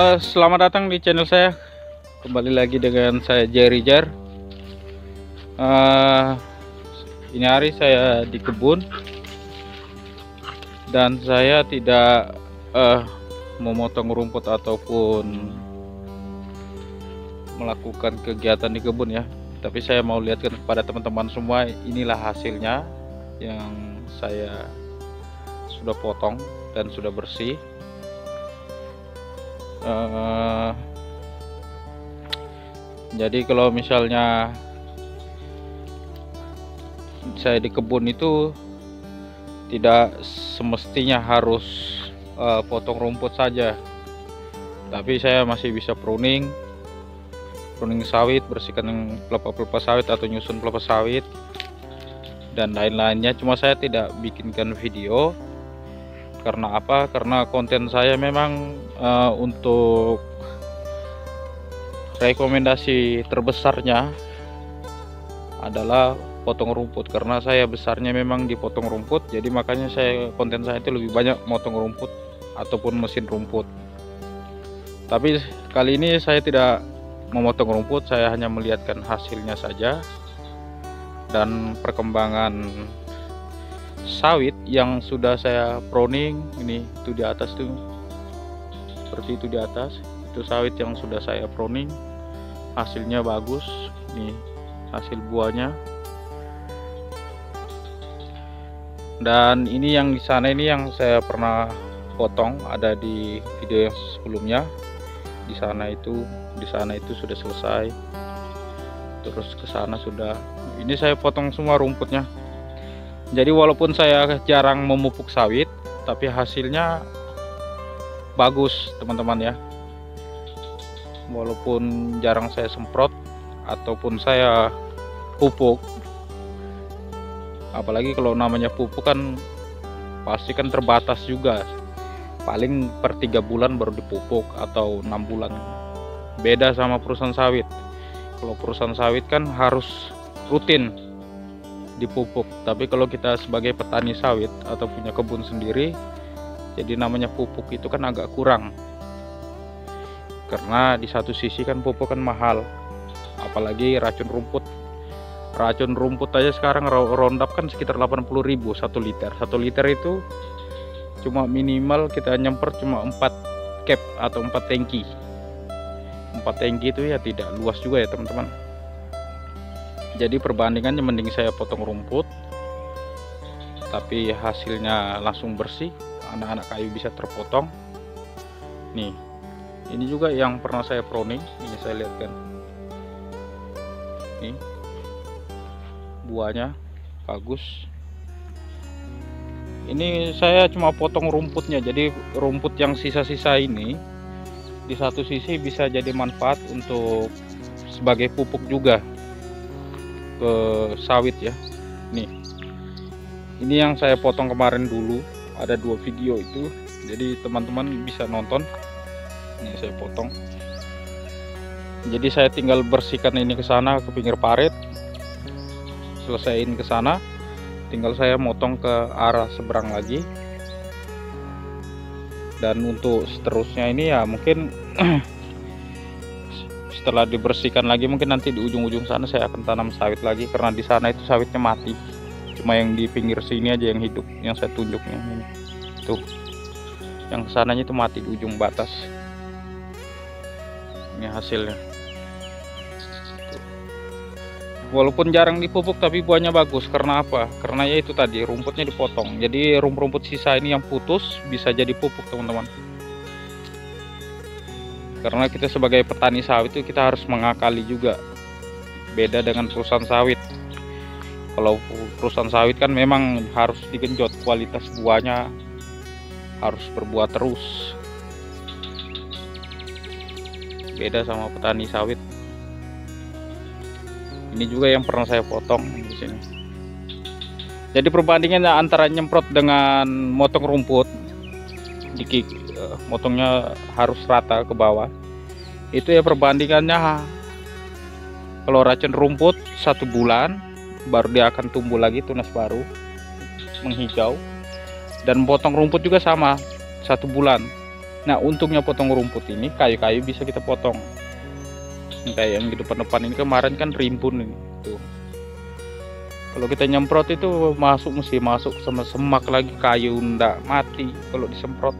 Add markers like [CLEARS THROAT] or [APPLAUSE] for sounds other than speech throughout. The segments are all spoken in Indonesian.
Uh, selamat datang di channel saya. Kembali lagi dengan saya Jerry Jar. Uh, ini hari saya di kebun dan saya tidak uh, memotong rumput ataupun melakukan kegiatan di kebun ya. Tapi saya mau lihatkan kepada teman-teman semua inilah hasilnya yang saya sudah potong dan sudah bersih uh, jadi kalau misalnya saya di kebun itu tidak semestinya harus uh, potong rumput saja. Tapi saya masih bisa pruning pruning sawit bersihkan pelepah-pelepah sawit atau nyusun pelepah sawit dan lain-lainnya. Cuma saya tidak bikinkan video karena apa? Karena konten saya memang uh, untuk rekomendasi terbesarnya adalah potong rumput. Karena saya besarnya memang dipotong rumput jadi makanya saya konten saya itu lebih banyak motong rumput ataupun mesin rumput. Tapi kali ini saya tidak memotong rumput saya hanya melihatkan hasilnya saja dan perkembangan sawit yang sudah saya pruning ini itu di atas tuh. Seperti itu di atas itu sawit yang sudah saya pruning hasilnya bagus nih hasil buahnya. Dan ini yang di sana ini yang saya pernah potong ada di video yang sebelumnya. Di sana itu di sana itu sudah selesai. Terus ke sana sudah. Ini saya potong semua rumputnya jadi walaupun saya jarang memupuk sawit tapi hasilnya bagus teman-teman ya. Walaupun jarang saya semprot ataupun saya pupuk. Apalagi kalau namanya pupuk kan pasti kan terbatas juga. Paling per tiga bulan baru dipupuk atau enam bulan. Beda sama perusahaan sawit. Kalau perusahaan sawit kan harus rutin dipupuk. Tapi kalau kita sebagai petani sawit atau punya kebun sendiri jadi namanya pupuk itu kan agak kurang. Karena di satu sisi kan pupuk kan mahal apalagi racun rumput. Racun rumput aja sekarang roundup kan sekitar 80.000 satu liter. Satu liter itu cuma minimal kita nyemper cuma 4 cap atau 4 tangki. 4 tangki itu ya tidak luas juga ya teman-teman jadi perbandingannya mending saya potong rumput tapi hasilnya langsung bersih anak-anak kayu bisa terpotong. Nih ini juga yang pernah saya pruning ini saya lihat kan. Nih buahnya bagus. Ini saya cuma potong rumputnya jadi rumput yang sisa-sisa ini di satu sisi bisa jadi manfaat untuk sebagai pupuk juga ke sawit ya. Nih. Ini yang saya potong kemarin dulu. Ada dua video itu. Jadi teman-teman bisa nonton. Ini saya potong. Jadi saya tinggal bersihkan ini ke sana ke pinggir parit. Selesaiin ke sana. Tinggal saya motong ke arah seberang lagi. Dan untuk seterusnya ini ya mungkin [CLEARS THROAT] setelah dibersihkan lagi mungkin nanti di ujung-ujung sana saya akan tanam sawit lagi karena di sana itu sawitnya mati. Cuma yang di pinggir sini aja yang hidup yang saya tunjuknya ini. Tuh. Yang sananya itu mati di ujung batas. Ini hasilnya. Walaupun jarang dipupuk tapi buahnya bagus. Karena apa? Karena ya itu tadi rumputnya dipotong. Jadi rumput-rumput sisa ini yang putus bisa jadi pupuk teman-teman karena kita sebagai petani sawit itu kita harus mengakali juga. Beda dengan perusahaan sawit. Kalau perusahaan sawit kan memang harus digenjot kualitas buahnya harus berbuah terus. Beda sama petani sawit. Ini juga yang pernah saya potong di sini. Jadi perbandingannya antara nyemprot dengan motong rumput di Eh, motongnya harus rata ke bawah. Itu ya perbandingannya kalau racun rumput satu bulan baru dia akan tumbuh lagi tunas baru menghijau. Dan potong rumput juga sama satu bulan. Nah untungnya potong rumput ini kayu-kayu bisa kita potong. Kayak yang di depan-depan ini kemarin kan rimbun ini tuh. Kalau kita nyemprot itu masuk mesti masuk sama semak lagi kayu ndak mati kalau disemprot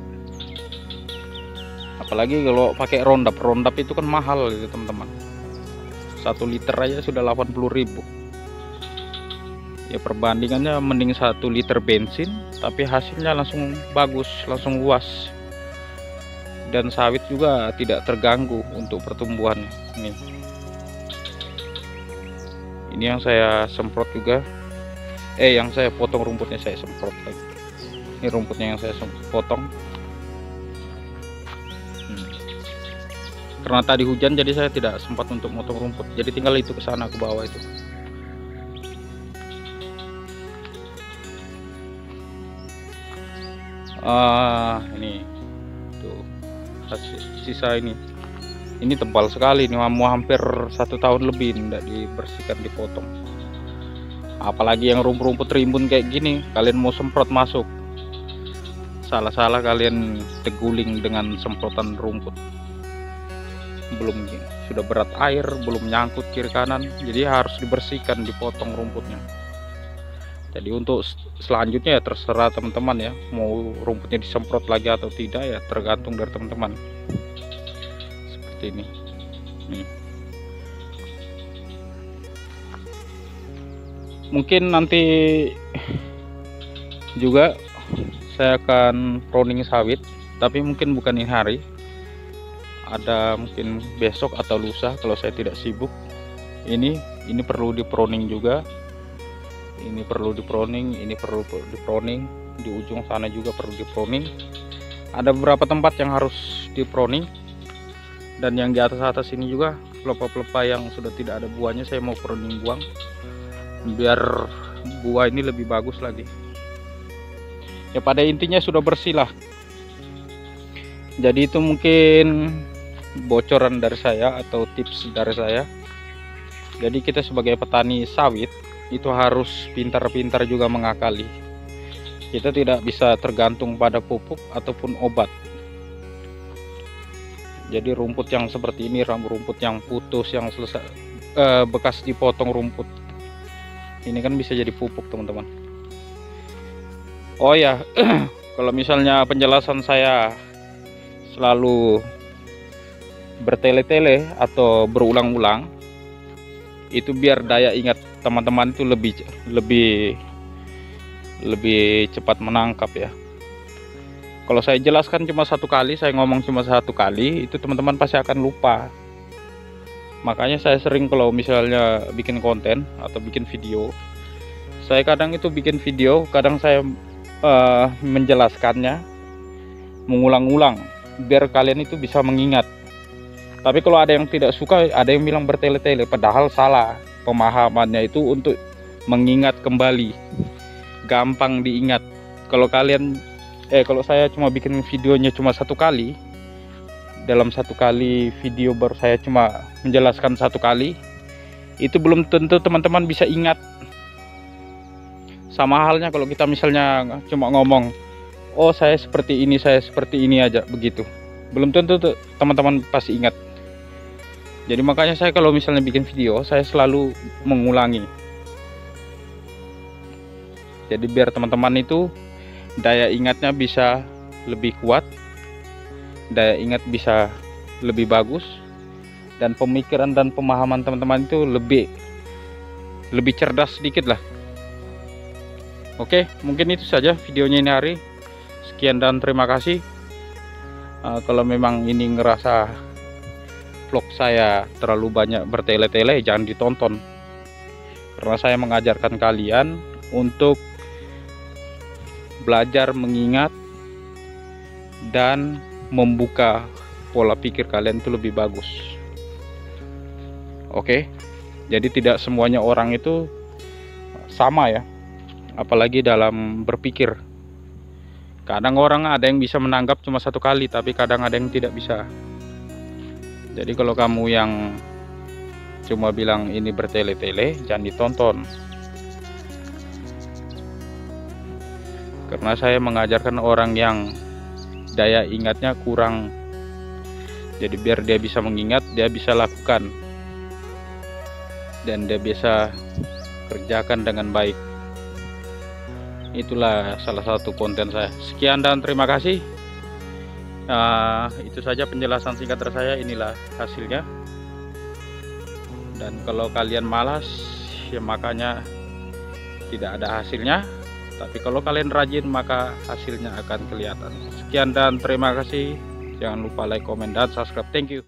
apalagi kalau pakai rondap rondap itu kan mahal gitu teman-teman. Satu liter aja sudah 80.000 ya perbandingannya mending satu liter bensin tapi hasilnya langsung bagus langsung luas. Dan sawit juga tidak terganggu untuk pertumbuhan ini ini yang saya semprot juga. Eh yang saya potong rumputnya saya semprot lagi. Ini rumputnya yang saya potong karena tadi hujan jadi saya tidak sempat untuk motong rumput. Jadi tinggal itu ke sana ke bawah itu. Ah ini. Tuh. Sisa ini. Ini tebal sekali ini mau hampir satu tahun lebih tidak dibersihkan dipotong. Apalagi yang rumput-rumput rimbun kayak gini kalian mau semprot masuk. Salah-salah kalian teguling dengan semprotan rumput belum sudah berat air belum nyangkut kiri kanan jadi harus dibersihkan dipotong rumputnya. Jadi untuk selanjutnya ya terserah teman-teman ya mau rumputnya disemprot lagi atau tidak ya tergantung dari teman-teman. Seperti ini. Nih. Mungkin nanti juga saya akan pruning sawit tapi mungkin bukan ini hari ada mungkin besok atau lusa kalau saya tidak sibuk. Ini ini perlu di pruning juga. Ini perlu di proning ini perlu di proning di ujung sana juga perlu di proning ada beberapa tempat yang harus di proning dan yang di atas atas ini juga pelepah-pelepah yang sudah tidak ada buahnya saya mau proning buang. Biar buah ini lebih bagus lagi. Ya pada intinya sudah bersih lah. Jadi itu mungkin bocoran dari saya atau tips dari saya. Jadi kita sebagai petani sawit itu harus pintar-pintar juga mengakali. Kita tidak bisa tergantung pada pupuk ataupun obat. Jadi rumput yang seperti ini rumput yang putus yang selesai eh, bekas dipotong rumput. Ini kan bisa jadi pupuk teman-teman. Oh ya [CLEARS THROAT] kalau misalnya penjelasan saya selalu bertele-tele atau berulang-ulang itu biar daya ingat teman-teman itu lebih lebih lebih cepat menangkap ya. Kalau saya jelaskan cuma satu kali saya ngomong cuma satu kali itu teman-teman pasti akan lupa. Makanya saya sering kalau misalnya bikin konten atau bikin video saya kadang itu bikin video kadang saya uh, menjelaskannya mengulang-ulang biar kalian itu bisa mengingat tapi kalau ada yang tidak suka ada yang bilang bertele-tele padahal salah. Pemahamannya itu untuk mengingat kembali. Gampang diingat. Kalau kalian eh kalau saya cuma bikin videonya cuma satu kali dalam satu kali video baru saya cuma menjelaskan satu kali itu belum tentu teman-teman bisa ingat. Sama halnya kalau kita misalnya cuma ngomong oh saya seperti ini saya seperti ini aja begitu. Belum tentu teman-teman pasti ingat jadi makanya saya kalau misalnya bikin video saya selalu mengulangi. Jadi biar teman-teman itu daya ingatnya bisa lebih kuat daya ingat bisa lebih bagus dan pemikiran dan pemahaman teman-teman itu lebih lebih cerdas sedikit lah. Oke mungkin itu saja videonya ini hari. Sekian dan terima kasih. Uh, kalau memang ini ngerasa vlog saya terlalu banyak bertele-tele jangan ditonton. Karena saya mengajarkan kalian untuk belajar mengingat dan membuka pola pikir kalian itu lebih bagus. Oke? Jadi tidak semuanya orang itu sama ya apalagi dalam berpikir. Kadang orang ada yang bisa menanggap cuma satu kali tapi kadang ada yang tidak bisa jadi kalau kamu yang cuma bilang ini bertele-tele jangan ditonton. Karena saya mengajarkan orang yang daya ingatnya kurang. Jadi biar dia bisa mengingat dia bisa lakukan. Dan dia bisa kerjakan dengan baik. Itulah salah satu konten saya. Sekian dan terima kasih nah, itu saja penjelasan singkat dari saya inilah hasilnya. Dan kalau kalian malas ya makanya tidak ada hasilnya. Tapi kalau kalian rajin maka hasilnya akan kelihatan. Sekian dan terima kasih. Jangan lupa like comment dan subscribe. Thank you